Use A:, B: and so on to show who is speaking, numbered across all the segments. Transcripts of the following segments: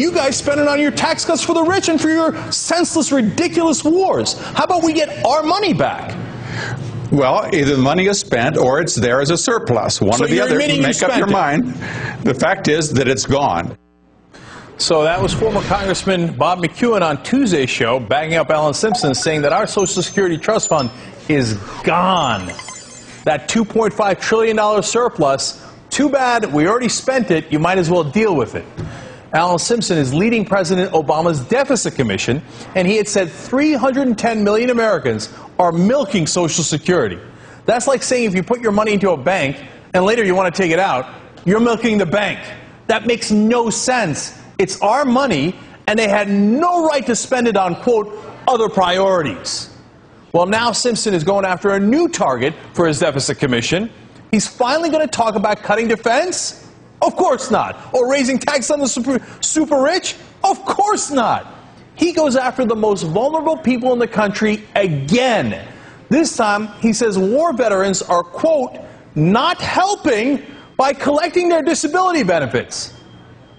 A: you guys spend it on your tax cuts for the rich and for your senseless, ridiculous wars. How about we get our money back?
B: Well, either the money is spent or it's there as a surplus. One
A: So
B: or the other.
A: you
B: Make up your
A: it.
B: mind. The fact is that it's gone.
A: So that was former Congressman Bob McEwen on Tuesday's show, backing up Alan Simpson, saying that our Social Security Trust Fund is gone. That $2.5 trillion surplus, too bad we already spent it, you might as well deal with it. Alan Simpson is leading President Obama's deficit commission, and he had said 310 million Americans are milking Social Security. That's like saying if you put your money into a bank and later you want to take it out, you're milking the bank. That makes no sense. It's our money, and they had no right to spend it on, quote, other priorities. Well, now Simpson is going after a new target for his deficit commission. He's finally going to talk about cutting defense? Of course not. Or raising taxes on the super, super rich? Of course not. He goes after the most vulnerable people in the country again. This time, he says war veterans are, quote, not helping by collecting their disability benefits.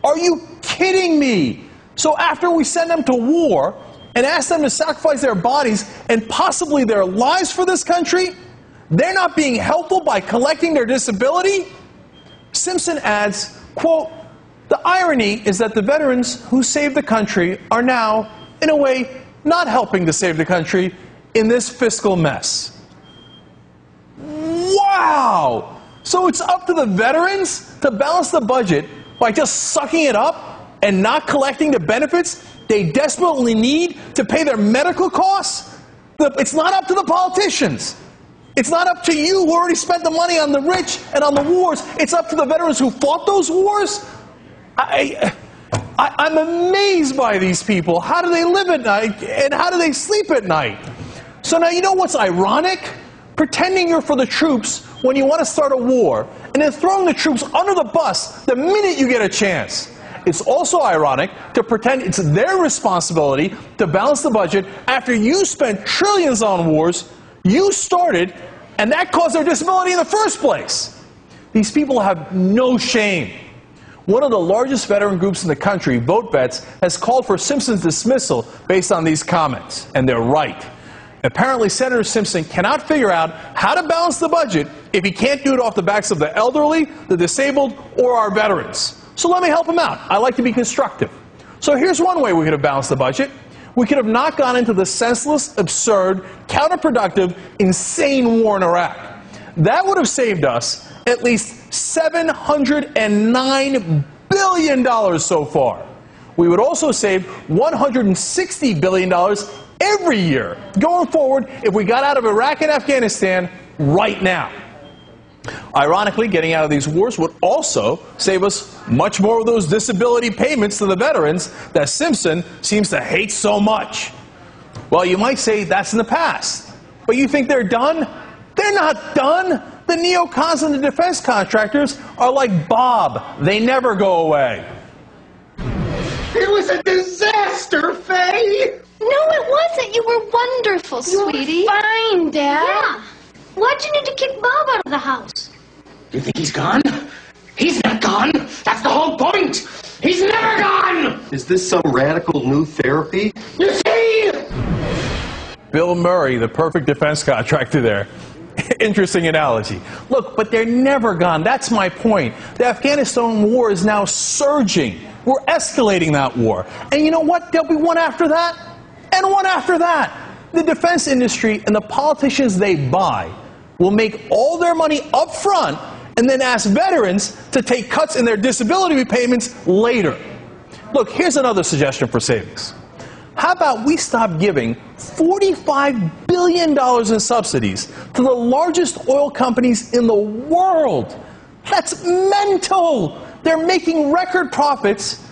A: Are you kidding me? So after we send them to war and ask them to sacrifice their bodies and possibly their lives for this country, they're not being helpful by collecting their disability? Simpson adds, quote, the irony is that the veterans who saved the country are now, in a way, not helping to save the country in this fiscal mess. Wow! So it's up to the veterans to balance the budget by just sucking it up and not collecting the benefits they desperately need to pay their medical costs? It's not up to the politicians. It's not up to you who already spent the money on the rich and on the wars. It's up to the veterans who fought those wars. I, I, I'm amazed by these people. How do they live at night and how do they sleep at night? So now you know what's ironic? Pretending you're for the troops when you want to start a war and then throwing the troops under the bus the minute you get a chance. It's also ironic to pretend it's their responsibility to balance the budget after you spent trillions on wars you started and that caused their disability in the first place. These people have no shame. One of the largest veteran groups in the country, Vote Vets, has called for Simpson's dismissal based on these comments, and they're right. Apparently, Senator Simpson cannot figure out how to balance the budget if he can't do it off the backs of the elderly, the disabled, or our veterans. So let me help him out. I like to be constructive. So here's one way we could have balanced the budget. We could have not gone into the senseless, absurd, counterproductive, insane war in Iraq. That would have saved us at least $709 billion so far. We would also save $160 billion every year going forward if we got out of Iraq and Afghanistan right now. Ironically, getting out of these wars would also save us much more of those disability payments to the veterans that Simpson seems to hate so much. Well, you might say that's in the past. But you think they're done? They're not done. The neocons and the defense contractors are like Bob. They never go away.
C: It was a disaster, Faye!
D: No, it wasn't. You were wonderful, sweetie.
E: Fine, Dad.
D: Yeah. Why'd you need to kick Bob out of the house?
C: You think he's gone? He's not gone! That's the whole point! He's never gone!
F: Is this some radical new therapy?
C: You see?
A: Bill Murray, the perfect defense contractor there. Interesting analogy. Look, but they're never gone. That's my point. The Afghanistan war is now surging. We're escalating that war. And you know what? There'll be one after that, and one after that. The defense industry and the politicians they buy will make all their money up front and then ask veterans to take cuts in their disability payments later. Look, here's another suggestion for savings. How about we stop giving $45 billion in subsidies to the largest oil companies in the world? That's mental. They're making record profits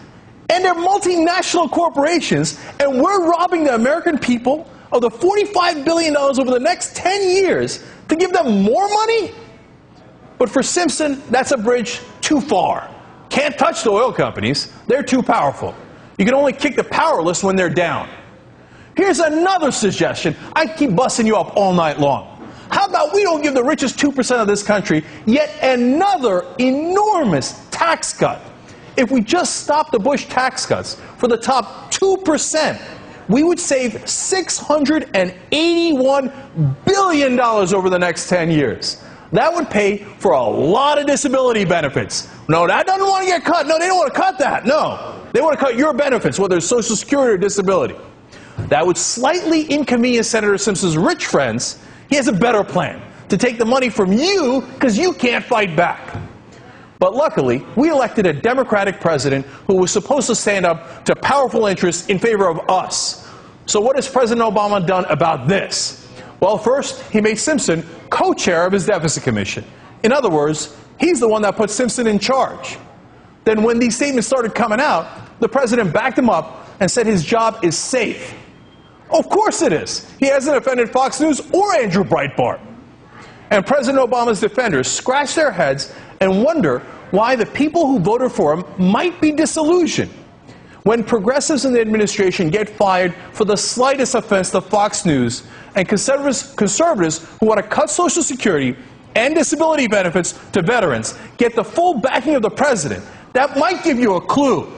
A: and they're multinational corporations, and we're robbing the American people of the $45 billion over the next 10 years to give them more money? But for Simpson, that's a bridge too far. Can't touch the oil companies, they're too powerful. You can only kick the powerless when they're down. Here's another suggestion. I keep busting you up all night long. How about we don't give the richest 2% of this country yet another enormous tax cut? If we just stop the Bush tax cuts for the top 2%, we would save $681 billion over the next 10 years. That would pay for a lot of disability benefits. No, that doesn't want to get cut. No, they don't want to cut that. No. They want to cut your benefits, whether it's Social Security or disability. That would slightly inconvenience Senator Simpson's rich friends. He has a better plan to take the money from you because you can't fight back. But luckily, we elected a Democratic president who was supposed to stand up to powerful interests in favor of us. So, what has President Obama done about this? Well, first, he made Simpson co chair of his deficit commission. In other words, he's the one that put Simpson in charge. Then, when these statements started coming out, the president backed him up and said his job is safe. Of course it is. He hasn't offended Fox News or Andrew Breitbart. And President Obama's defenders scratched their heads and wonder why the people who voted for him might be disillusioned. When progressives in the administration get fired for the slightest offense to Fox News, and conservatives, conservatives who want to cut Social Security and disability benefits to veterans get the full backing of the president, that might give you a clue.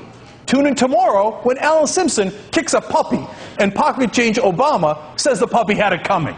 A: Tune in tomorrow when Alan Simpson kicks a puppy and pocket change Obama says the puppy had it coming.